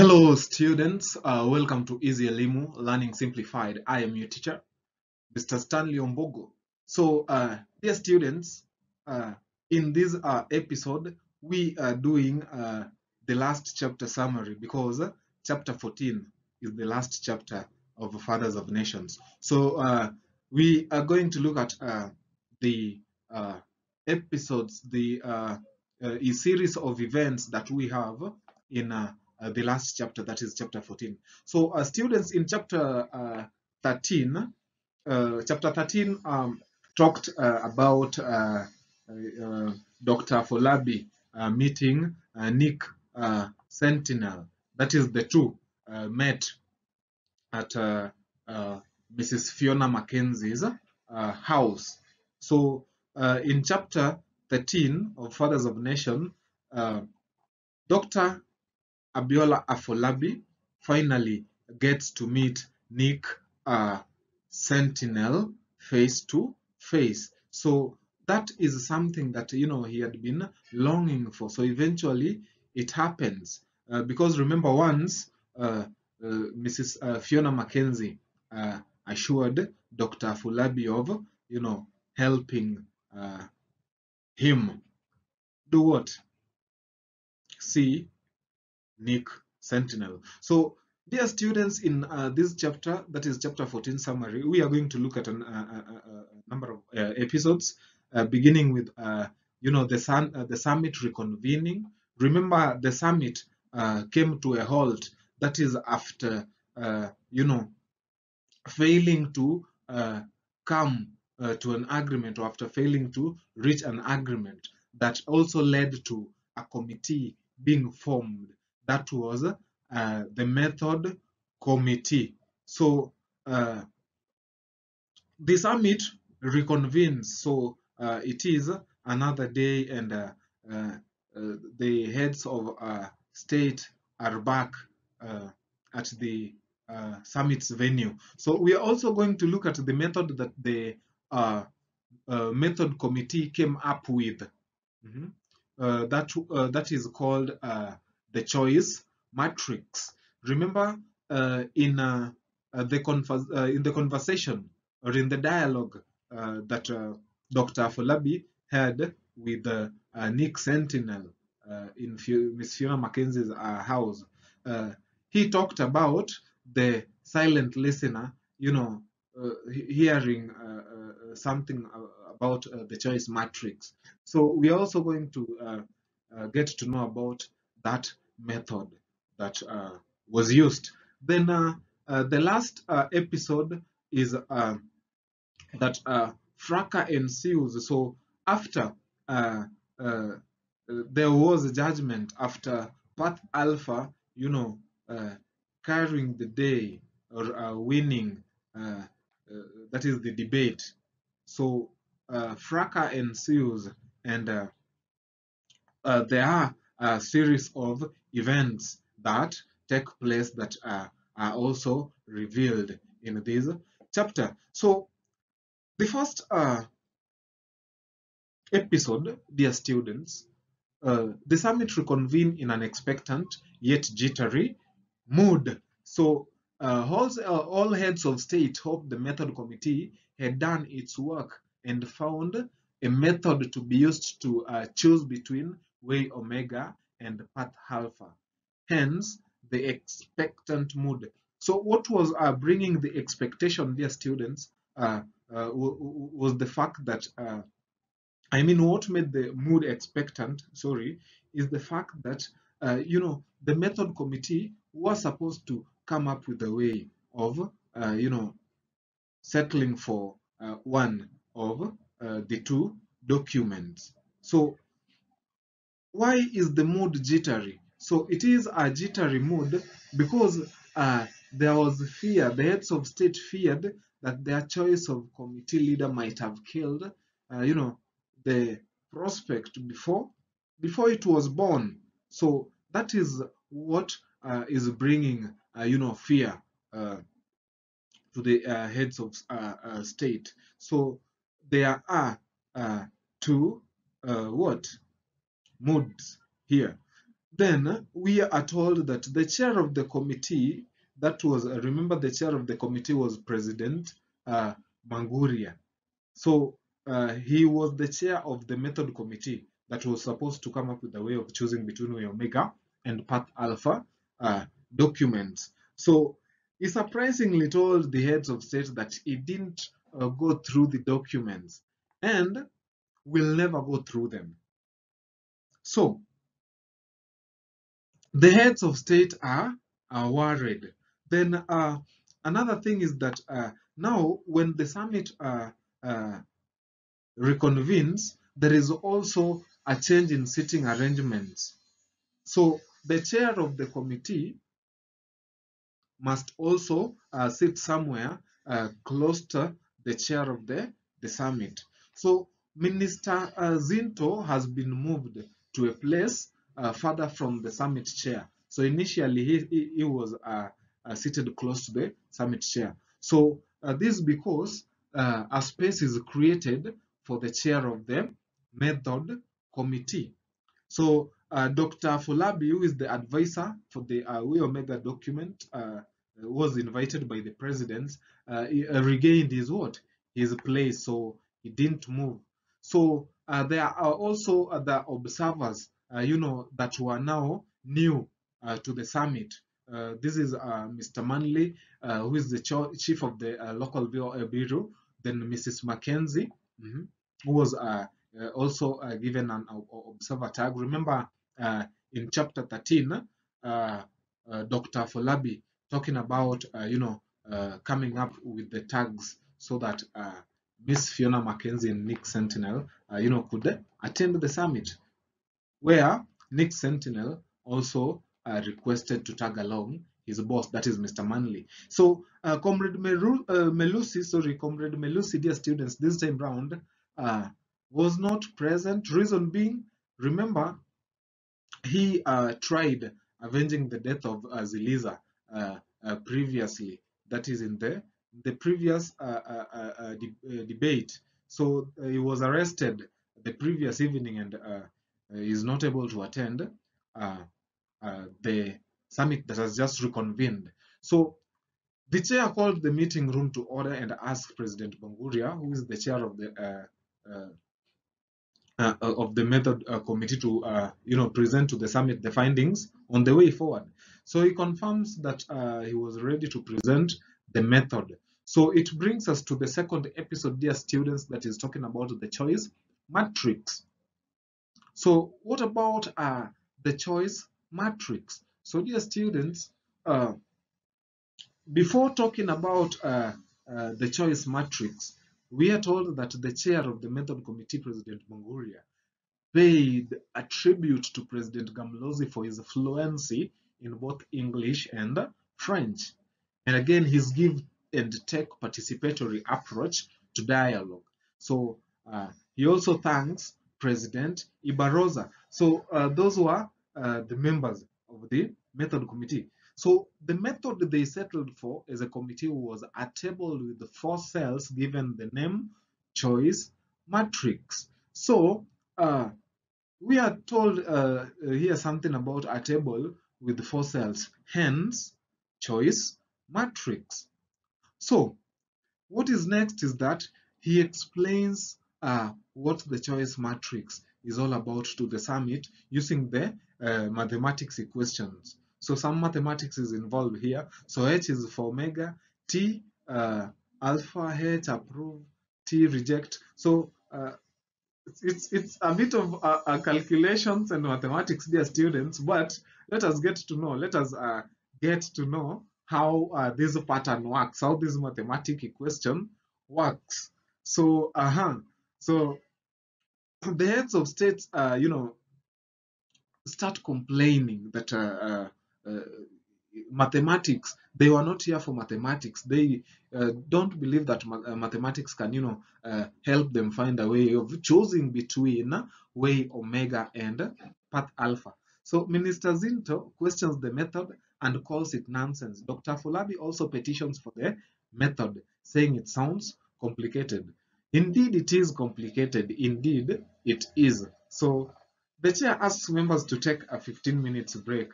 Hello students, uh, welcome to Easy Elimu Learning Simplified. I am your teacher, Mr. Stanley Ombogo. So, uh, dear students, uh, in this uh, episode, we are doing uh, the last chapter summary because uh, chapter 14 is the last chapter of Fathers of Nations. So, we are going to look at the episodes, the series of events that we have in the last chapter, that is chapter 14. So, uh, students in chapter uh, 13, uh, chapter 13 um, talked uh, about uh, uh, Dr. Folabi uh, meeting uh, Nick uh, Sentinel. That is the two uh, met at uh, uh, Mrs. Fiona Mackenzie's uh, house. So, uh, in chapter 13 of Fathers of Nation, uh, Dr. Abiola Afolabi finally gets to meet Nick uh, Sentinel face to face. So that is something that you know he had been longing for. So eventually it happens uh, because remember once uh, uh, Mrs. Uh, Fiona Mackenzie uh, assured Dr. Afolabi of you know helping him do what? See Nick Sentinel. So, dear students, in uh, this chapter, that is chapter 14 summary, we are going to look at a uh, uh, uh, number of episodes, beginning with, you know, the, sun, the summit reconvening. Remember, the summit came to a halt. That is after, you know, failing to come uh, to an agreement or after failing to reach an agreement that also led to a committee being formed that was uh, the method committee. So uh, the summit reconvenes so uh, it is another day and uh, uh, the heads of uh, state are back at the summit's venue. So we are also going to look at the method that the method committee came up with. Mhm. uh, that that is called the choice matrix. Remember, uh, in uh, uh, the uh, in the conversation or in the dialogue uh, that uh, Dr. Afolabi had with uh, Nick Sentinel uh, in Miss Fiona Mackenzie's house, he talked about the silent listener, you know, hearing something about the choice matrix. So we are also going to get to know about that method that uh, was used. Then uh, uh, the last episode is that fracas ensues. So after there was a judgment after Path Alpha, you know, carrying the day or winning, uh, that is the debate. So uh, fracas ensues, and uh, there are a series of events that take place that uh, are also revealed in this chapter. So the first uh, episode, dear students, uh, the summit reconvened in an expectant yet jittery mood. So uh, all, uh, all heads of state hoped the method committee had done its work and found a method to be used to uh, choose between way omega and path alpha. Hence, the expectant mood. So, what was uh, bringing the expectation, dear students, uh, uh, was the fact that uh, I mean, what made the mood expectant, sorry, is the fact that, uh, you know, the method committee was supposed to come up with a way of, uh, you know, settling for one of the two documents. So, why is the mood jittery? So, it is a jittery mood because uh, there was fear, the heads of state feared that their choice of committee leader might have killed, uh, you know, the prospect before before it was born. So that is what uh, is bringing, uh, you know, fear uh, to the uh, heads of state. So there are two what moods here. then we are told that the chair of the committee, that was, uh, remember the chair of the committee was President uh, Manguria. So uh, he was the chair of the method committee that was supposed to come up with a way of choosing between way omega and path alpha uh, documents. So he surprisingly told the heads of state that he didn't uh, go through the documents and will never go through them. So the heads of state are, are worried. Then uh, another thing is that uh, now when the summit uh, uh, reconvenes, there is also a change in sitting arrangements. So the chair of the committee must also uh, sit somewhere uh, close to the chair of the, the summit. So Minister Zinto has been moved to a place uh, further from the summit chair. So initially he, he, he was uh, uh, seated close to the summit chair. So uh, this is because uh, a space is created for the chair of the method committee. So uh, Dr. Fulabi, who is the advisor for the uh, Way Omega document, was invited by the president, regained his what? His place, so he didn't move. So uh, there are also other observers, uh, you know, that were now new uh, to the summit. Uh, this is Mr. Manley, who is the chief of the local bureau. Then Mrs. Mackenzie, mhm, who was also given an observer tag. Remember, in chapter 13, uh, uh, Dr. Folabi talking about, you know, coming up with the tags so that Miss Fiona Mackenzie and Nick Sentinel, uh, you know, could attend the summit, where Nick Sentinel also uh, requested to tag along his boss, that is Mr. Manley. So, uh, Comrade Meru, uh, Melusi, sorry, Comrade Melusi, dear students, this time round uh, was not present. Reason being, remember, he uh, tried avenging the death of uh, uh, uh, previously, that is in the the previous uh, uh, uh, de- debate. So he was arrested the previous evening and is not able to attend the summit that has just reconvened. So the chair called the meeting room to order and asked President Banguria, who is the chair of the uh, of the method uh, committee to uh, you know present to the summit the findings on the way forward. So he confirms that he was ready to present the method. So it brings us to the second episode, dear students, that is talking about the choice matrix. So what about uh, the choice matrix? So dear students, uh, before talking about uh, uh, the choice matrix, we are told that the chair of the method committee, President Mongolia, paid a tribute to President Gamlozi for his fluency in both English and French. And again, his give and take participatory approach to dialogue. So uh, he also thanks President Ibaroza. So uh, those were uh, the members of the method committee. So the method they settled for as a committee was a table with four cells given the name choice matrix. So uh, we are told uh, here something about a table with four cells, hence choice matrix. So what is next is that he explains uh, what the choice matrix is all about to the summit using the uh, mathematics equations. So some mathematics is involved here. So H is for omega, T uh, alpha, H approve, T reject. So uh, it's it's a bit of calculations and mathematics, dear students. But let us get to know. Let us uh, get to know how uh, this pattern works, how this mathematical equation works. So, uh huh. So the heads of states, uh, you know, start complaining that uh, uh, uh, mathematics they were not here for mathematics they uh, don't believe that ma- uh, mathematics can you know help them find a way of choosing between way omega and path alpha so minister zinto questions the method and calls it nonsense dr fulabi also petitions for the method saying it sounds complicated indeed it is complicated indeed it is so the chair asks members to take a 15 minutes break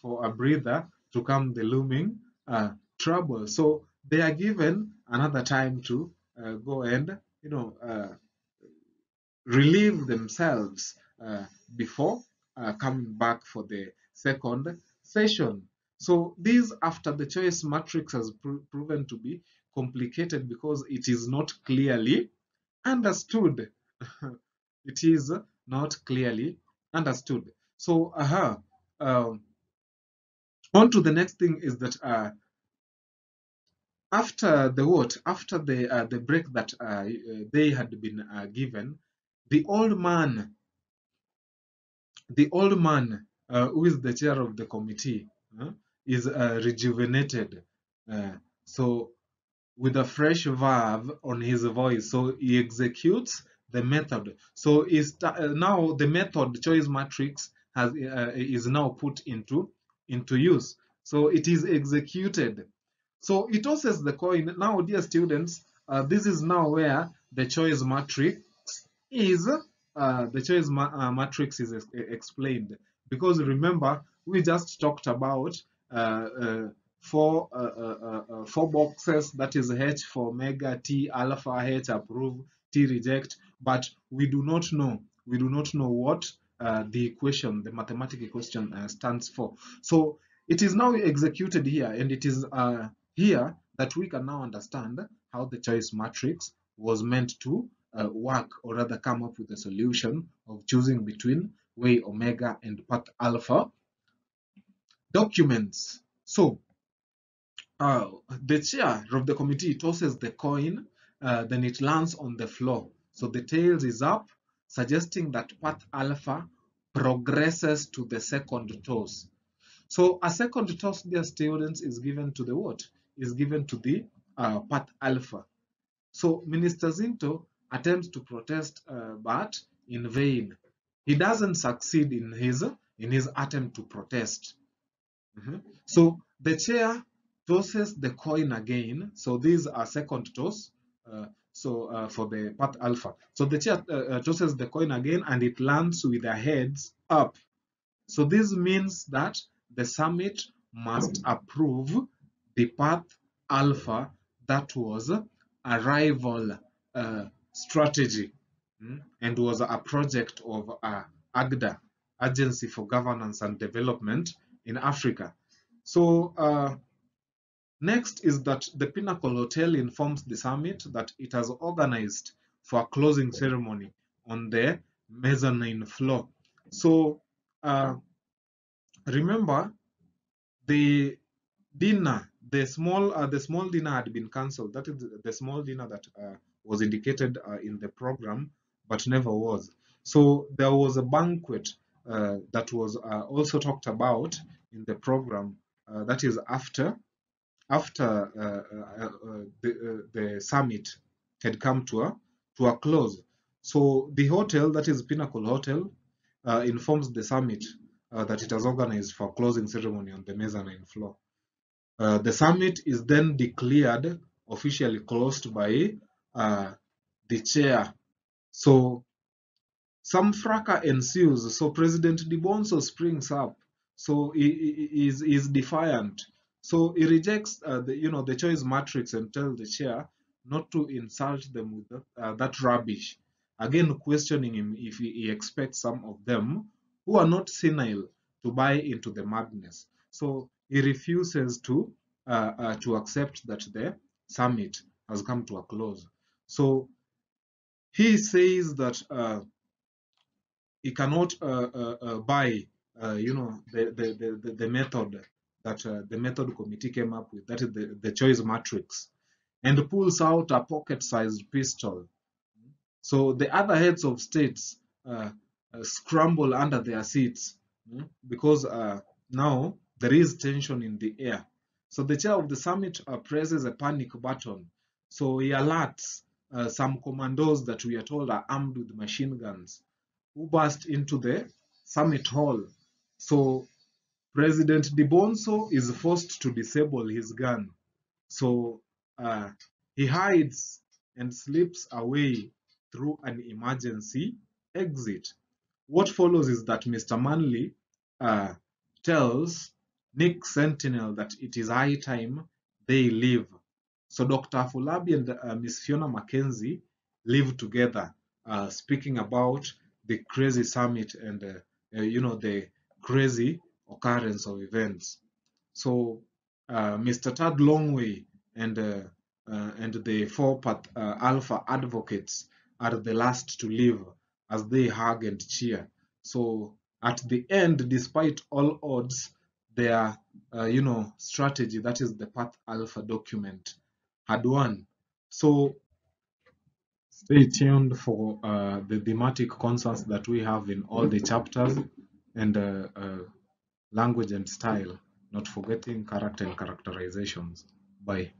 for a breather to calm the looming uh, trouble. So they are given another time to uh, go and you know uh, relieve themselves uh, before uh, coming back for the second session. So this after the choice matrix has pr proven to be complicated because it is not clearly understood. it is not clearly understood. So, uh -huh, um, on to the next thing is that uh, after the what after the uh, the break that uh, they had been uh, given the old man the old man uh, who is the chair of the committee uh, is uh, rejuvenated so with a fresh verve on his voice so he executes the method so is now the method choice matrix has is now put into into use so it is executed so it tosses the coin. Now, dear students, uh, this is now where the choice matrix is uh, the choice ma uh, matrix is explained. Because remember, we just talked about uh, uh, Uh, uh, four uh, uh, four boxes. That is H for mega, T alpha, H approve, T reject. But we do not know. We do not know what the equation, the mathematical equation, stands for. So it is now executed here, and it is here that we can now understand how the choice matrix was meant to uh, work or rather come up with a solution of choosing between way omega and path alpha documents. So uh, the chair of the committee tosses the coin, uh, then it lands on the floor. So the tails is up, suggesting that path alpha progresses to the second toss. So a second toss, dear students, is given to the what? is given to the uh, path alpha. So Minister Zinto attempts to protest, uh, but in vain. He doesn't succeed in his in his attempt to protest. Mm -hmm. So the chair tosses the coin again. So these are second toss. Uh, so uh, for the path alpha. So the chair uh, uh, tosses the coin again and it lands with the heads up. So this means that the summit must approve the path alpha that was a rival uh, strategy mm, and was a project of uh, AGDA, Agency for Governance and Development in Africa. So uh, next is that the Pinnacle Hotel informs the summit that it has organized for a closing ceremony on the mezzanine floor. So uh, remember the dinner the small uh, the small dinner had been cancelled that is the small dinner that uh, was indicated uh, in the program but never was so there was a banquet that was uh, also talked about in the program uh, that is after after the, the summit had come to a to a close so the hotel that is pinnacle hotel informs the summit that it has organized for closing ceremony on the mezzanine floor uh, the summit is then declared officially closed by uh, the chair. So some fracas ensues. So President Dibonso springs up. So he, is defiant. So he rejects uh, the you know the choice matrix and tells the chair not to insult them with that, uh, that rubbish. Again, questioning him if he, he expects some of them who are not senile to buy into the madness. So he refuses to uh, uh, to accept that the summit has come to a close. So he says that uh, he cannot uh, uh, uh, buy, you know, the, the, the, the method that the method committee came up with, that is the, the choice matrix, and pulls out a pocket-sized pistol. So the other heads of states scramble under their seats hmm, because now there is tension in the air. So the chair of the summit uh, presses a panic button. So he alerts uh, some commandos that we are told are armed with machine guns who burst into the summit hall. So President Dibonso is forced to disable his gun. So uh, he hides and slips away through an emergency exit. what follows is that Mr. Manley uh, tells Nick Sentinel that it is high time they leave. So Dr. Fulabi and uh, Miss Fiona Mackenzie live together, uh, speaking about the crazy summit and uh, uh, you know the crazy occurrence of events. So uh, Mr. Tad Longway and uh, and the four path, alpha advocates are the last to leave as they hug and cheer. So at the end, despite all odds, their uh, you know strategy that is the path alpha document had won. So stay tuned for uh, the thematic concerns that we have in all the chapters and uh, uh, language and style, not forgetting character and characterizations. Bye.